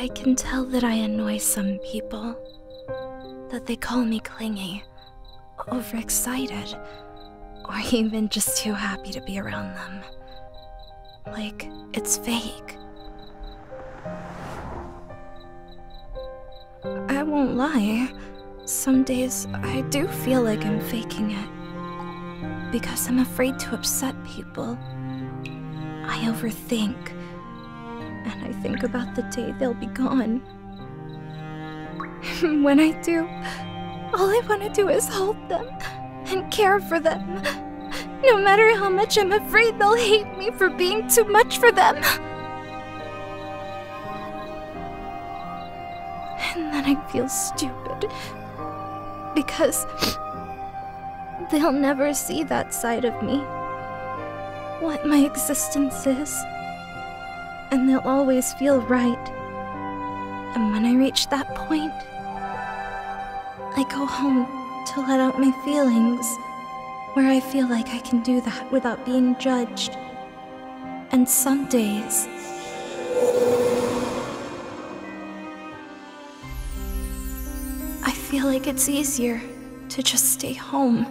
I can tell that I annoy some people. That they call me clingy, overexcited, or even just too happy to be around them. Like it's fake. I won't lie. Some days I do feel like I'm faking it. Because I'm afraid to upset people. I overthink. And I think about the day they'll be gone. when I do, all I want to do is hold them and care for them. No matter how much I'm afraid they'll hate me for being too much for them. And then I feel stupid. Because they'll never see that side of me. What my existence is. And they'll always feel right. And when I reach that point, I go home to let out my feelings, where I feel like I can do that without being judged. And some days, I feel like it's easier to just stay home.